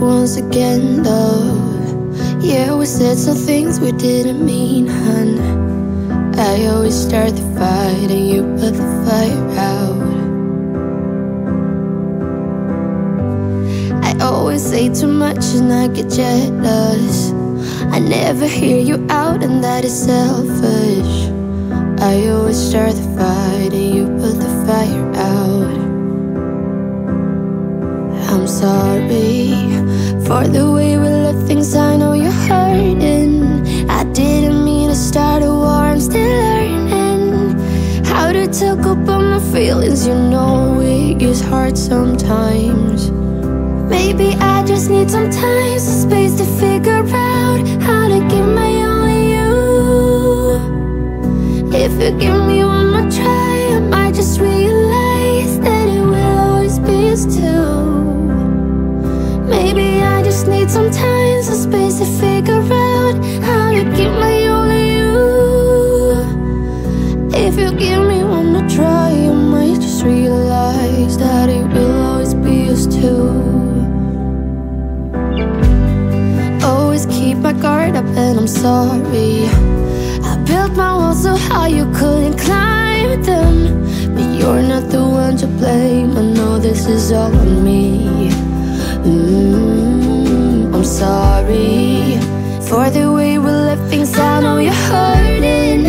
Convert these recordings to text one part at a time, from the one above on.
once again, love. Yeah, we said some things we didn't mean, hun. I always start the fight and you put the fire out. I always say too much and I get jealous. I never hear you out, and that is selfish. I always start the fight and you put the fire out. Sorry for the way we left things. I know you're hurting. I didn't mean to start a war, I'm still learning how to talk about my feelings. You know it is hard sometimes. Maybe I just need some time, some space to figure out how to give my all to you. If you give me one more try, I might just realize I just need some time, some space to figure out how to give my to you. If you give me one more try, I might just realize that it will always be us two. Always keep my guard up and I'm sorry. I built my walls so high you couldn't climb them. But you're not the one to blame. I know this is all on me. Mm, sorry For the way we left things I know you're hurting.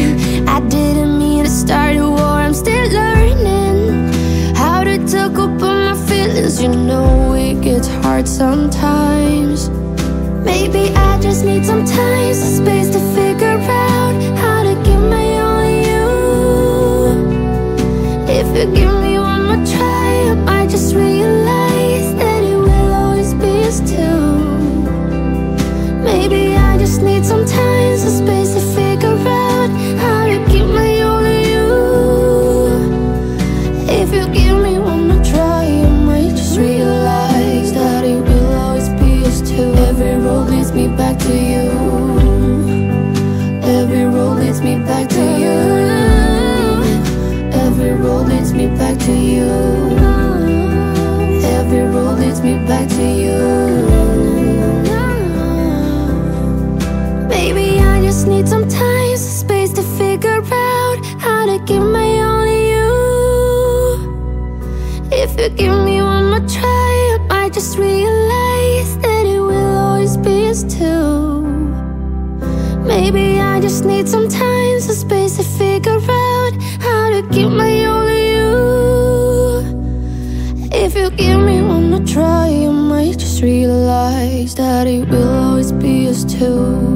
I didn't mean to start a war. I'm still learning How to talk about my feelings. You know it gets hard sometimes. Maybe I just need some time, some space to figure out how to give my all you. If you give road leads me back to you. Every road leads me back to you. Every road leads me back to you. Every road leads me back to you. Maybe I just need some time, some space to figure out how to give my all to you. If you give me Maybe I just need some time, some space to figure out how to give my to you. If you give me one more try, I might just realize that it will always be us two.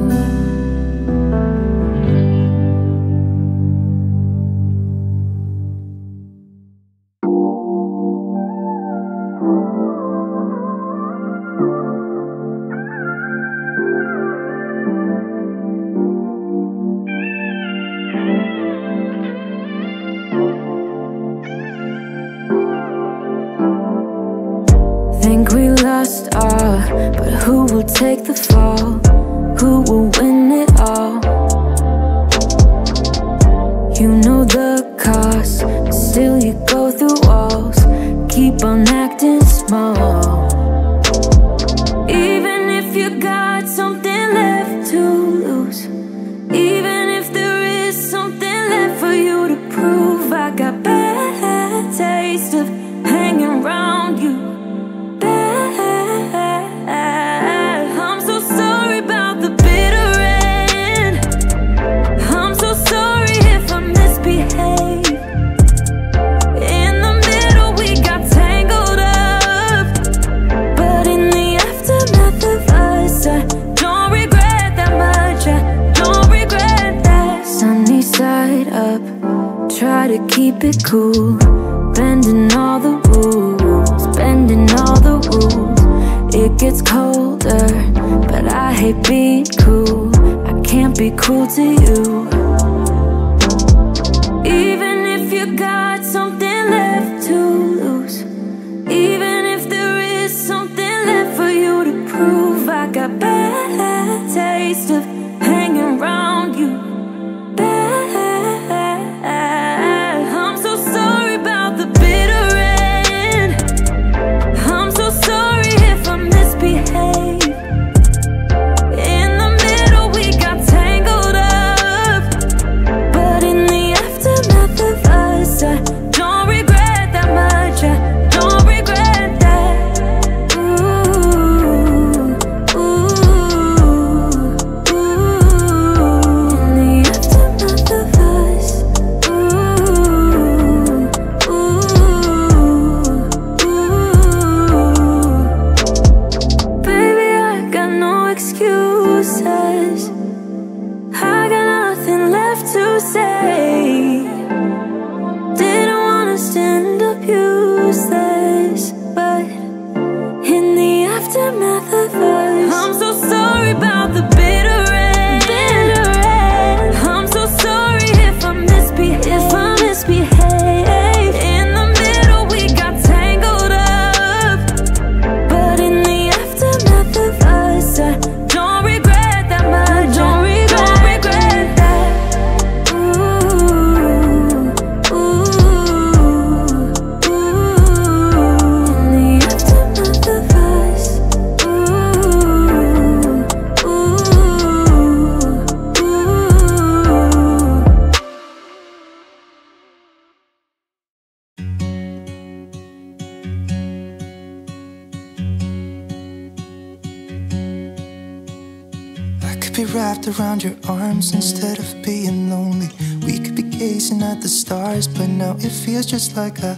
Around your arms instead of being lonely. We could be gazing at the stars, but now it feels just like I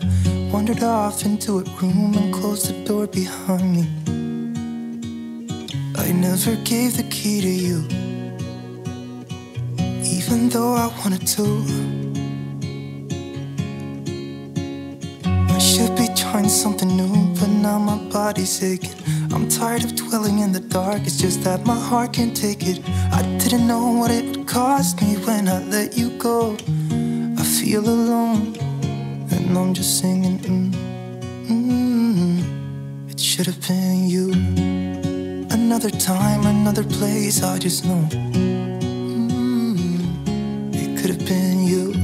wandered off into a room and closed the door behind me. I never gave the key to you, even though I wanted to. I should be trying something new, but now my body's aching. I'm tired of dwelling in the dark, it's just that my heart can't take it. I didn't know what it would cost me when I let you go. I feel alone, and I'm just singing. Mm, mm, it should have been you. Another time, another place, I just know. Mm, it could have been you.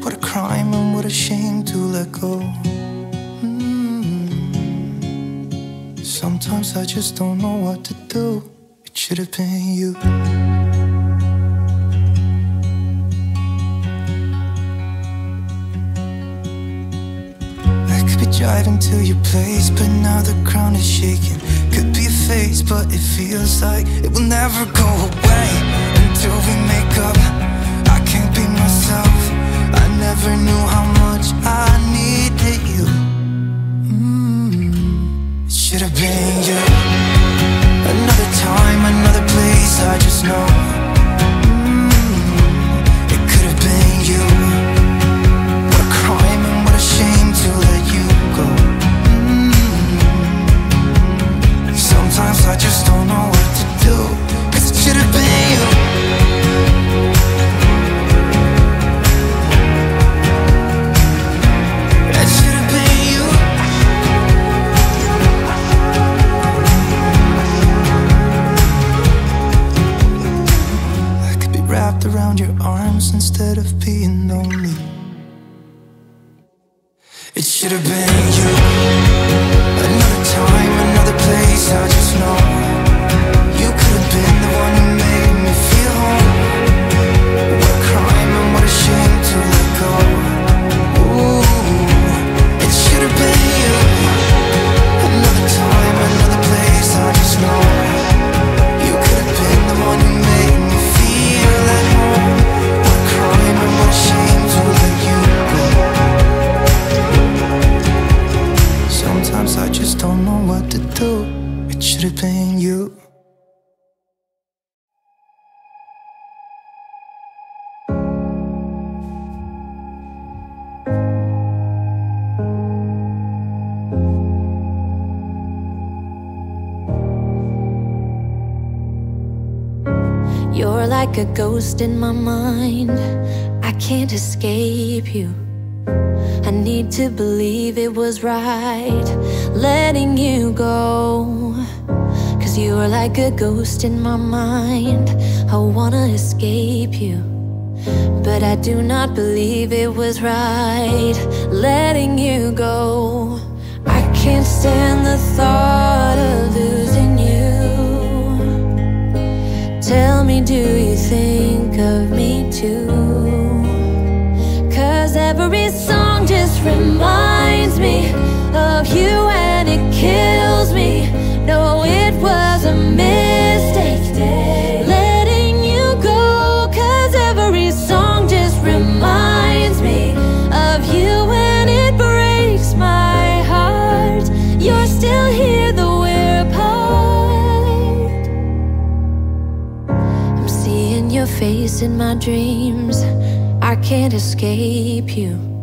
What a crime and what a shame to let go. Mm, Sometimes I just don't know what to do. It should have been you. I could be driving to your place, but now the ground is shaking. Could be a phase, but it feels like it will never go away until we make up. I can't be myself. I never knew how much I needed you. Mm, should have been you. Time, another place. I just know. Mm, it could have been you. What a crime and what a shame to let you go. Mm. Sometimes I just don't know what to do. Around your arms instead of being lonely. It should have been you. Like a ghost in my mind. I can't escape you. I need to believe it was right letting you go. Cause you are like a ghost in my mind. I wanna escape you. But I do not believe it was right letting you go. I can't stand the thought reminds me of you and it kills me. No, it was a mistake letting you go. Cause every song just reminds me of you and it breaks my heart. You're still here, though we're apart. I'm seeing your face in my dreams. I can't escape you.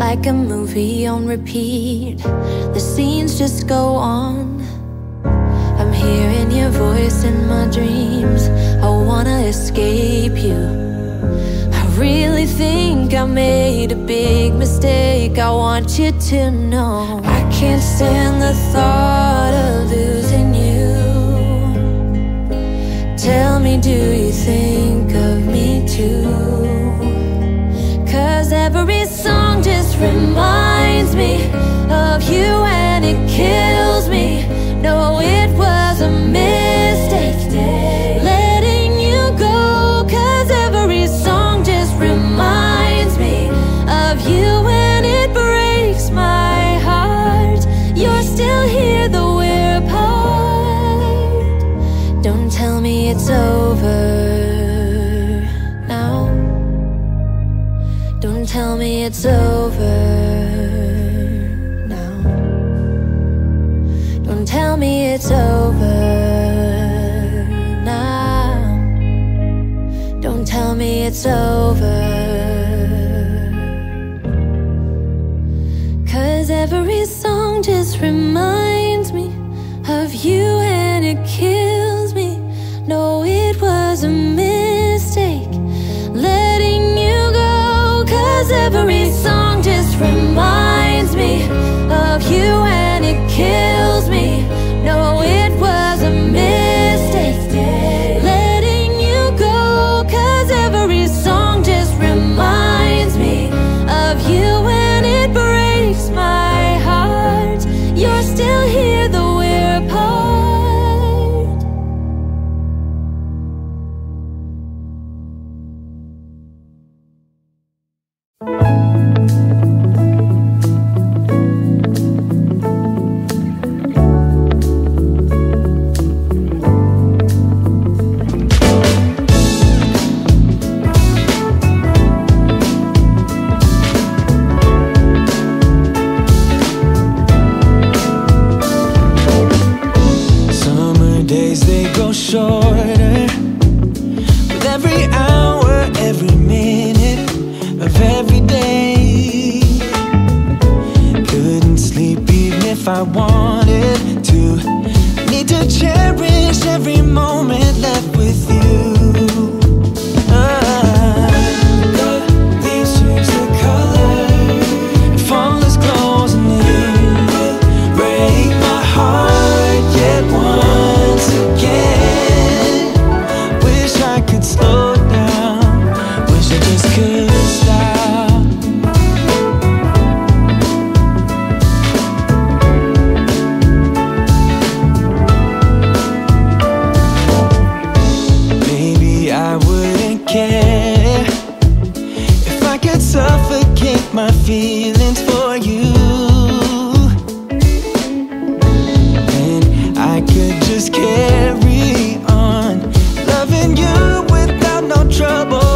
Like a movie on repeat, the scenes just go on. I'm hearing your voice in my dreams. I wanna escape you. I really think I made a big mistake. I want you to know I can't stand the thought of losing you. Tell me, do you think of me too? Cause every reminds me of you and it kills me. No, I could suffocate my feelings for you. And I could just carry on Loving you without no trouble.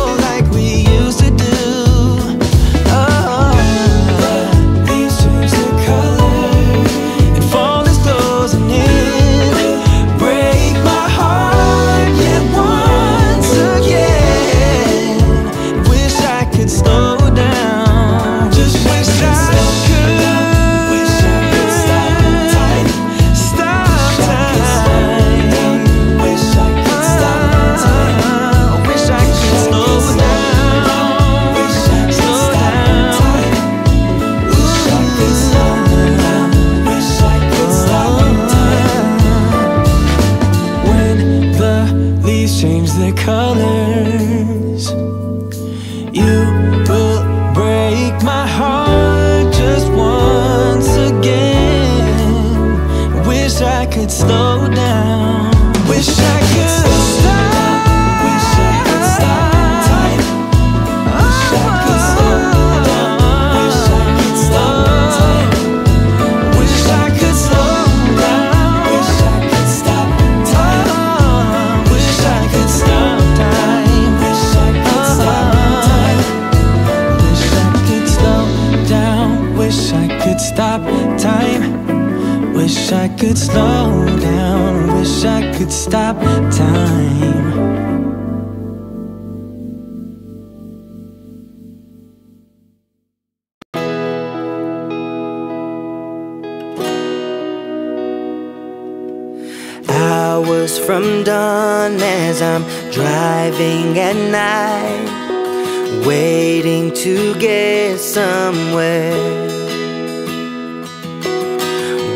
I'm driving at night, waiting to get somewhere.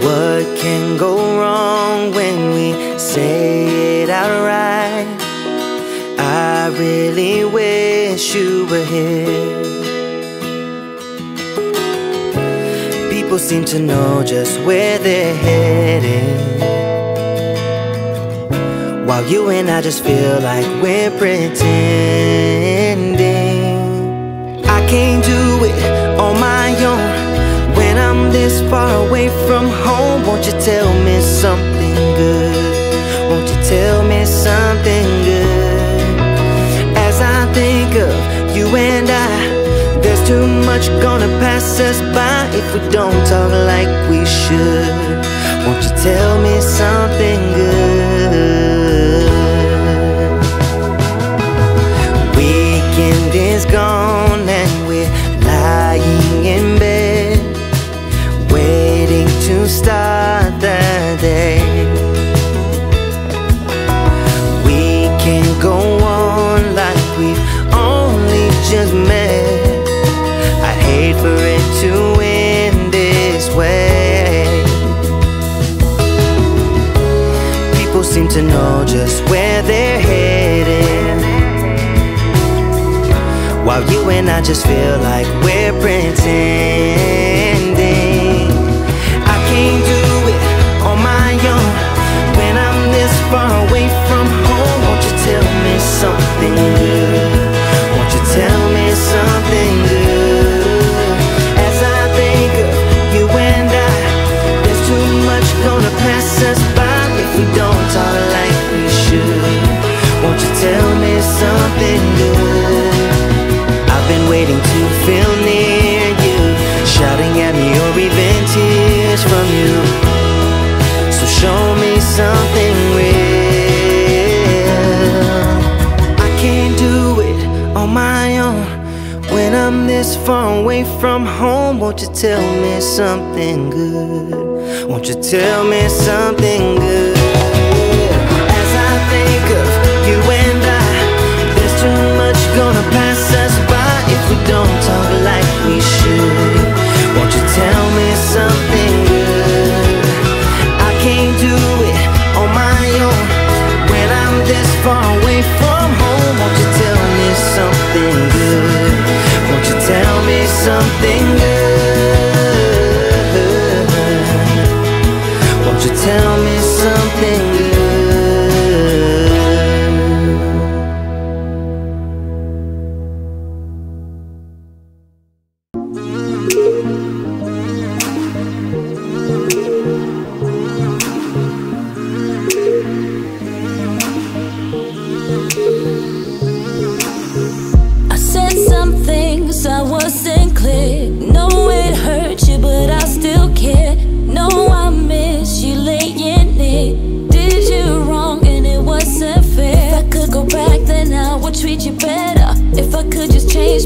What can go wrong when we say it outright? I really wish you were here. People seem to know just where they're heading. While you and I just feel like we're pretending I can't do it on my own When I'm this far away from home Won't you tell me something good? Won't you tell me something good? As I think of you and I There's too much gonna pass us by If we don't talk like we should Won't you tell me something good? you and I just feel like we're printing. far away from home, won't you tell me something good? Won't you tell me something good? As I think of you and I, there's too much gonna pass us by if we don't talk like we should. Won't you tell me something good? I can't do it on my own when I'm this far away from home. Won't you tell me something good? tell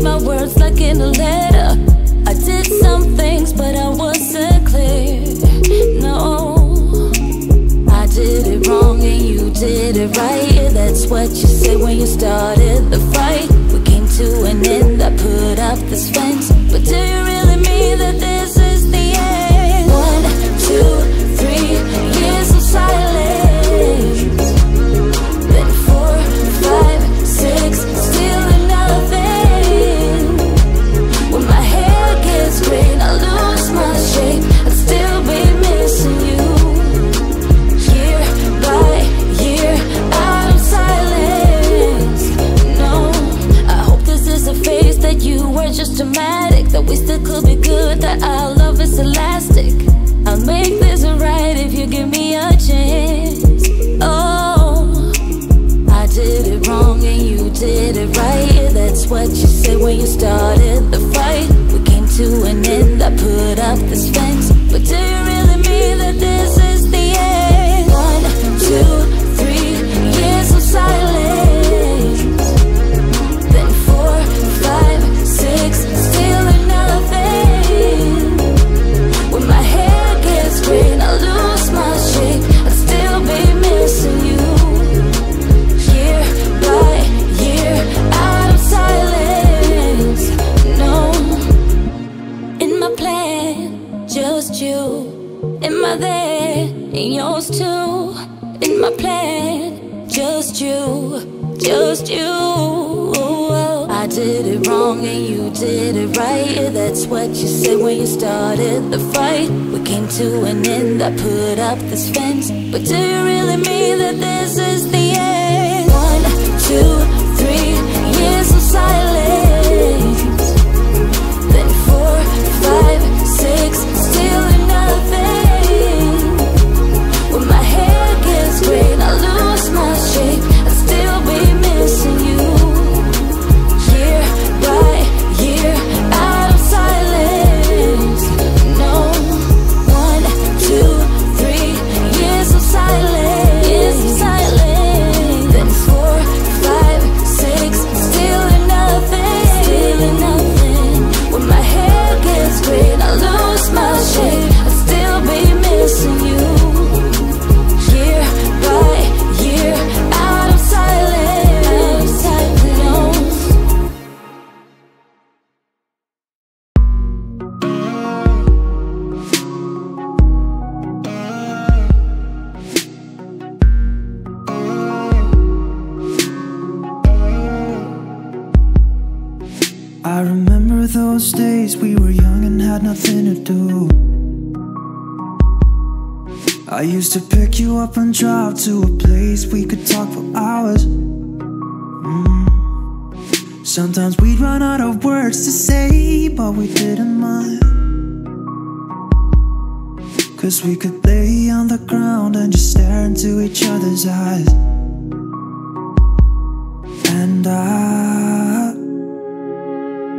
my words like in a letter. I did some things, but I wasn't clear. No, I did it wrong and you did it right. Yeah, that's what you said when you started the fight. We came to an end, I put up this fence. But do you really mean that? This said when you started the fight We came to an end, I put up this fence But do you really mean that this is the end? One, two, three years of silence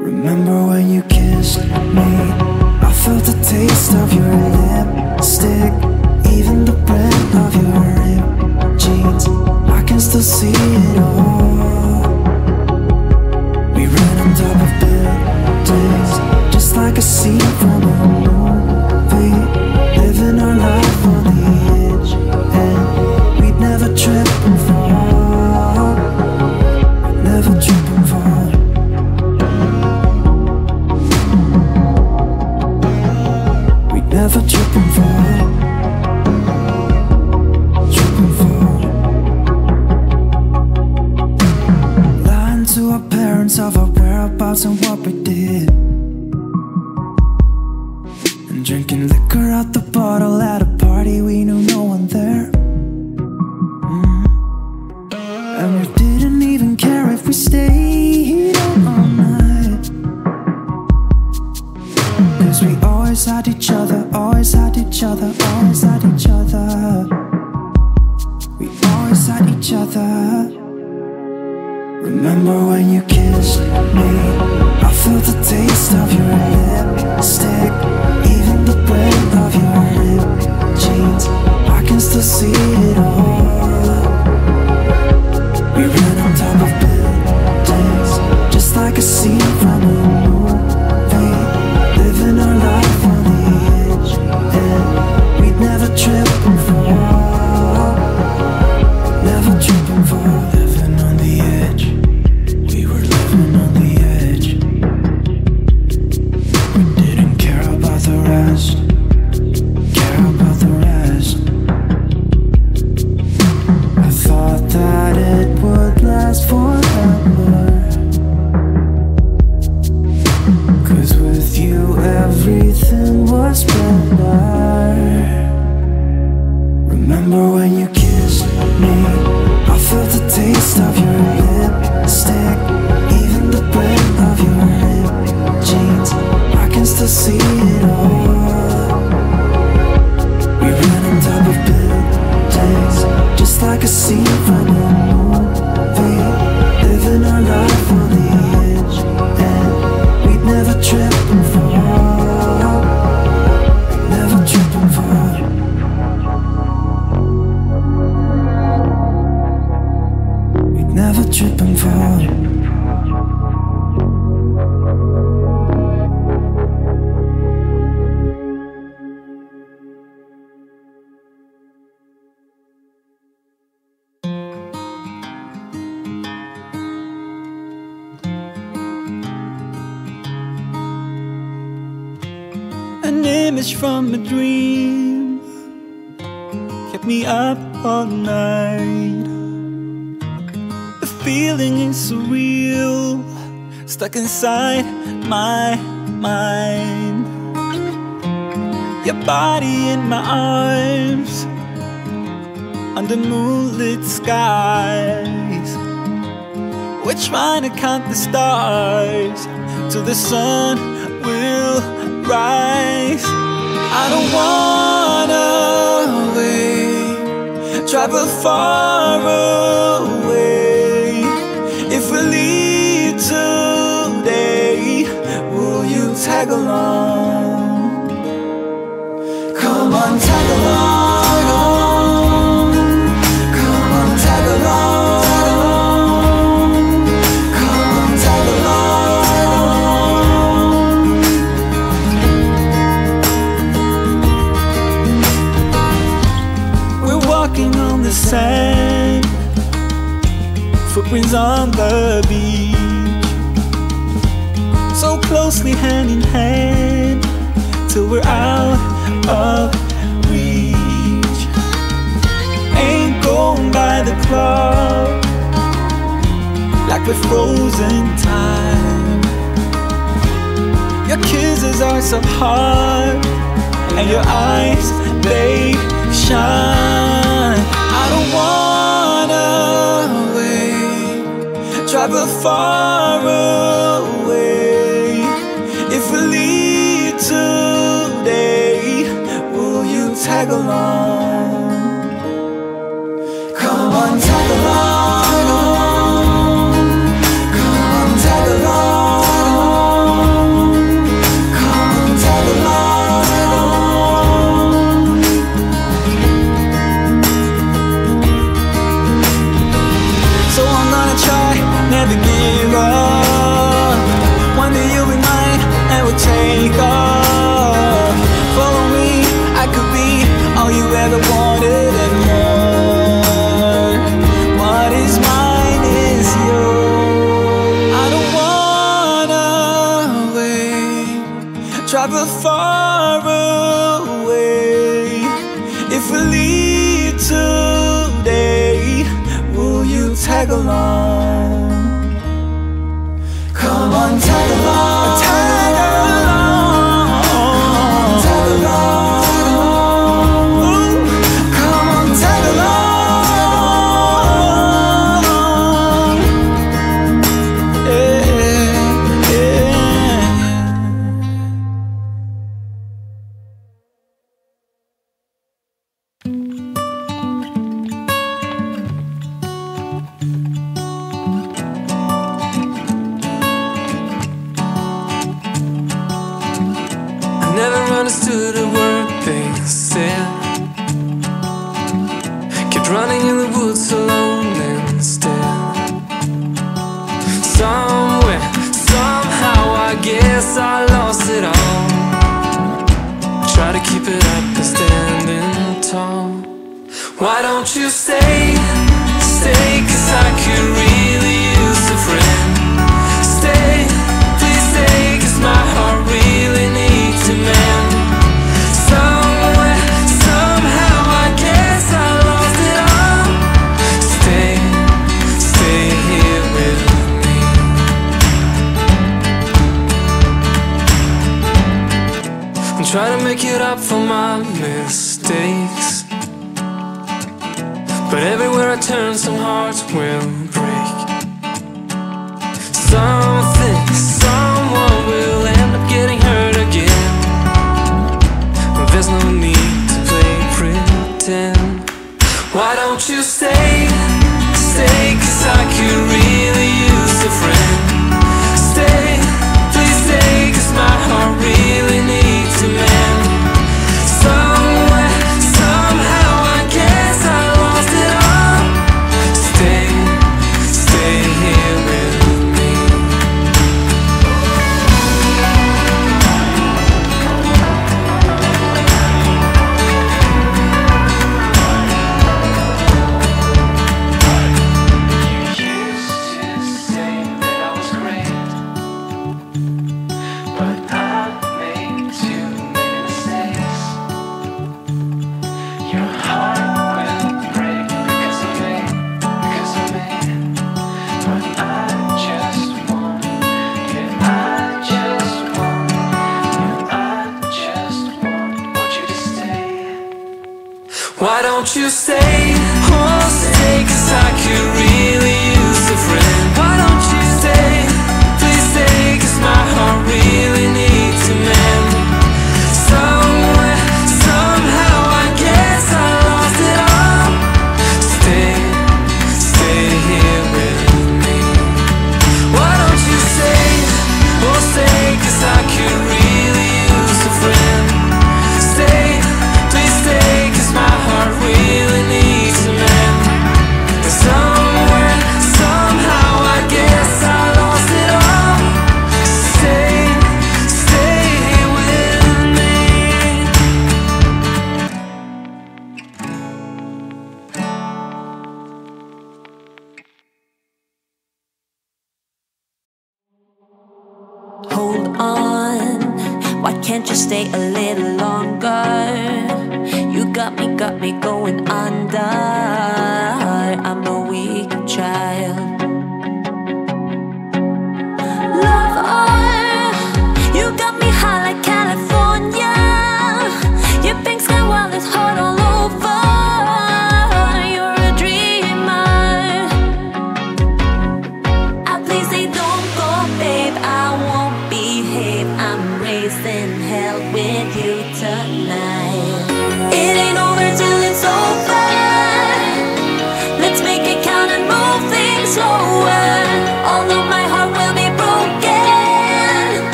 Remember when you kissed me? I felt the taste of your lipstick Even the breath of your ripped jeans I can still see it all We ran on top of buildings Just like a scene from a movie Living our life on the from a dream. Kept me up all night. The feeling is surreal Stuck inside my mind. Your body in my arms Under moonlit skies. We're trying to count the stars Till the sun will rise. I don't wanna wait, travel far away. If we leave today, will you tag along? Come on, tag penguins on the beach. So closely hand in hand till we're out of reach. Ain't going by the clock like we're frozen time. Your kisses are so hard and your eyes they shine. I don't want travel far away. If we leave today, will you tag along? say when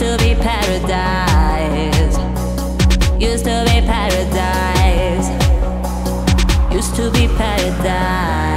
used to be paradise. Used to be paradise. Used to be paradise.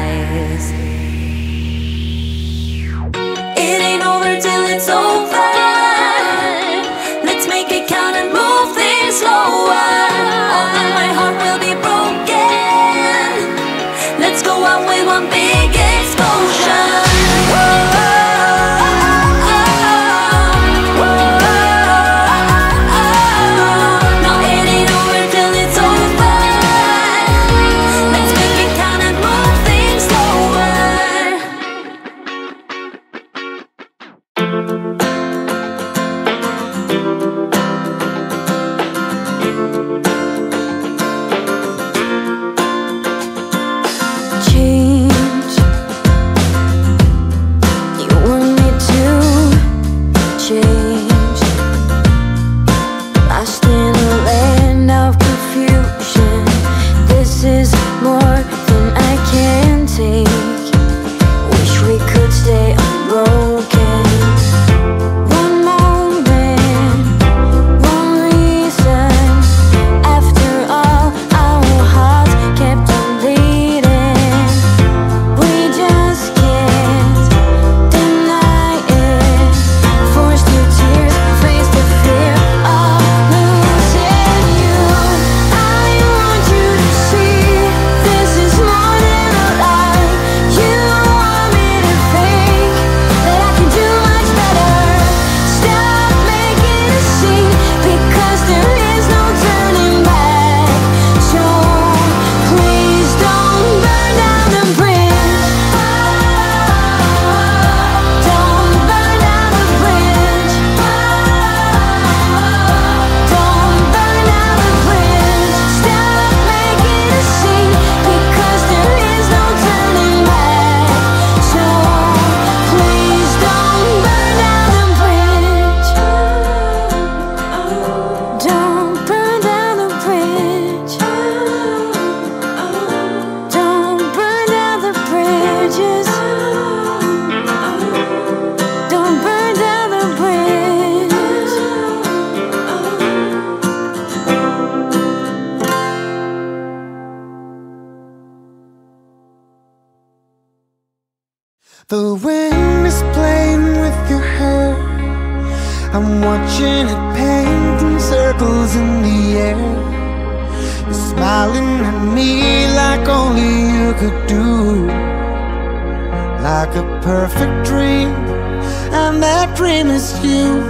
you.